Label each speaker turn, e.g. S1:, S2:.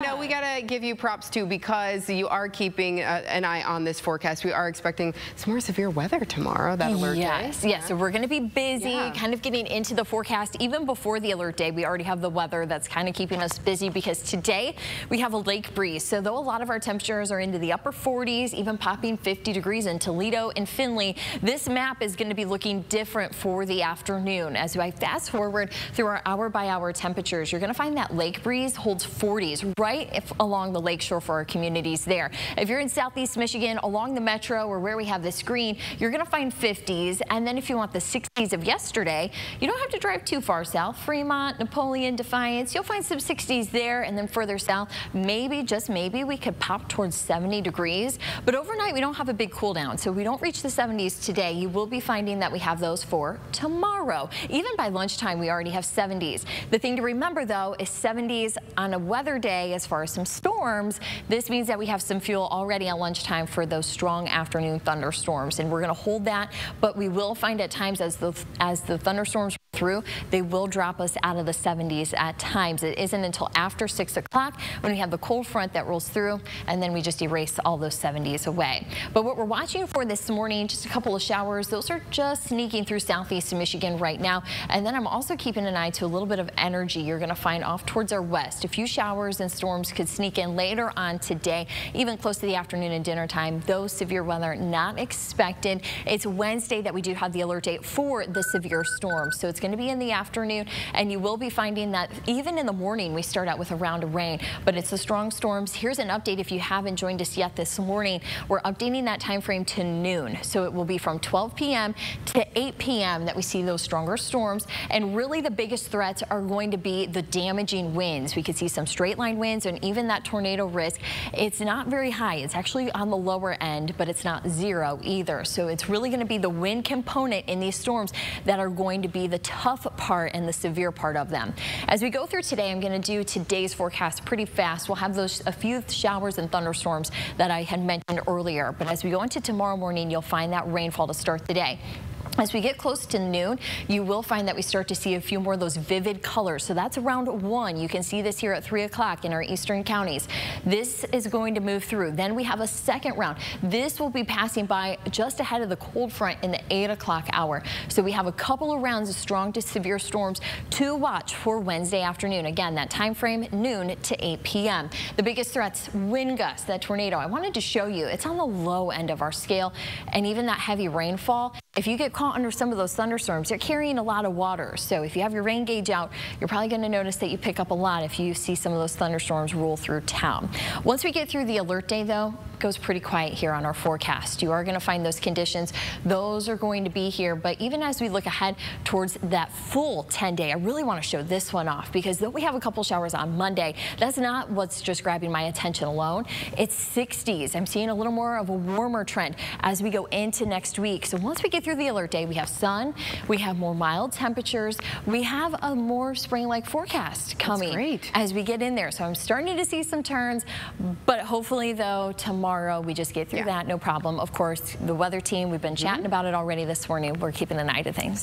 S1: No, we got to give you props too because you are keeping uh, an eye on this forecast. We are expecting some more severe weather tomorrow, that alert
S2: yes,
S1: day.
S2: Yes, so we're going to be busy, yeah. kind of getting into the forecast. Even before the alert day, we already have the weather that's kind of keeping us busy because today we have a lake breeze. So though a lot of our temperatures are into the upper 40s, even popping 50 degrees in Toledo and Findlay, this map is going to be looking different for the afternoon. As I fast forward through our hour by hour temperatures, you're going to find that lake breeze holds 40s right right if, along the lakeshore for our communities there. If you're in southeast Michigan, along the metro or where we have the screen, you're going to find 50s. And then if you want the 60s of yesterday, you don't have to drive too far south. Fremont, Napoleon, Defiance, you'll find some 60s there. And then further south, maybe, just maybe, we could pop towards 70 degrees. But overnight, we don't have a big cool down. So we don't reach the 70s today. You will be finding that we have those for tomorrow. Even by lunchtime, we already have 70s. The thing to remember, though, is 70s on a weather day as far as some storms. This means that we have some fuel already at lunchtime for those strong afternoon thunderstorms, and we're going to hold that, but we will find at times as the as the thunderstorms through, they will drop us out of the 70s at times. It isn't until after 6 o'clock when we have the cold front that rolls through, and then we just erase all those 70s away. But what we're watching for this morning, just a couple of showers, those are just sneaking through southeast Michigan right now. And then I'm also keeping an eye to a little bit of energy you're going to find off towards our west. A few showers and storms could sneak in later on today, even close to the afternoon and dinner time. Those severe weather not expected. It's Wednesday that we do have the alert date for the severe storms. So it's going going to be in the afternoon, and you will be finding that even in the morning, we start out with a round of rain, but it's the strong storms. Here's an update if you haven't joined us yet this morning. We're updating that time frame to noon, so it will be from 12 p.m. to 8 p.m. that we see those stronger storms, and really the biggest threats are going to be the damaging winds. We could see some straight line winds and even that tornado risk. It's not very high. It's actually on the lower end, but it's not zero either. So it's really going to be the wind component in these storms that are going to be the tough part and the severe part of them. As we go through today, I'm going to do today's forecast pretty fast. We'll have those a few showers and thunderstorms that I had mentioned earlier. But as we go into tomorrow morning, you'll find that rainfall to start the day. As we get close to noon, you will find that we start to see a few more of those vivid colors. So that's around one. You can see this here at 3 o'clock in our eastern counties. This is going to move through. Then we have a second round. This will be passing by just ahead of the cold front in the 8 o'clock hour. So we have a couple of rounds of strong to severe storms to watch for Wednesday afternoon. Again, that time frame noon to 8 p.m. The biggest threats, wind gusts, that tornado. I wanted to show you, it's on the low end of our scale. And even that heavy rainfall, if you get caught under some of those thunderstorms, they're carrying a lot of water. So if you have your rain gauge out, you're probably going to notice that you pick up a lot if you see some of those thunderstorms roll through town. Once we get through the alert day, though, it goes pretty quiet here on our forecast. You are going to find those conditions. Those are going to be here. But even as we look ahead towards that full 10 day, I really want to show this one off because though we have a couple showers on Monday, that's not what's just grabbing my attention alone. It's 60s. I'm seeing a little more of a warmer trend as we go into next week. So once we get through the alert day, we have sun, we have more mild temperatures, we have a more spring-like forecast coming as we get in there. So I'm starting to see some turns, but hopefully though tomorrow tomorrow. We just get through yeah. that, no problem. Of course, the weather team, we've been chatting mm -hmm. about it already this morning. We're keeping an eye to things.